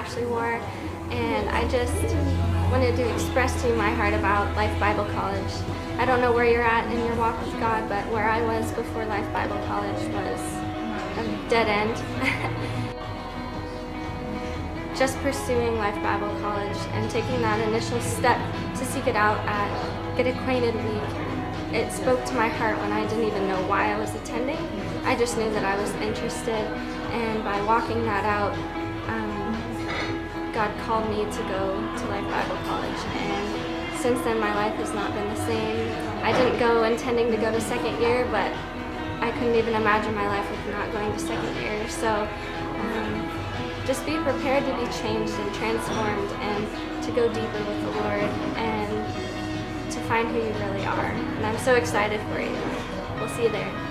Ashley Warrer, and I just wanted to express to you my heart about Life Bible College. I don't know where you're at in your walk with God, but where I was before Life Bible College was a dead end. just pursuing Life Bible College and taking that initial step to seek it out at Get Acquainted Week, it spoke to my heart when I didn't even know why I was attending. I just knew that I was interested, and by walking that out, God called me to go to Life Bible College. And since then, my life has not been the same. I didn't go intending to go to second year, but I couldn't even imagine my life with not going to second year. So um, just be prepared to be changed and transformed and to go deeper with the Lord and to find who you really are. And I'm so excited for you. We'll see you there.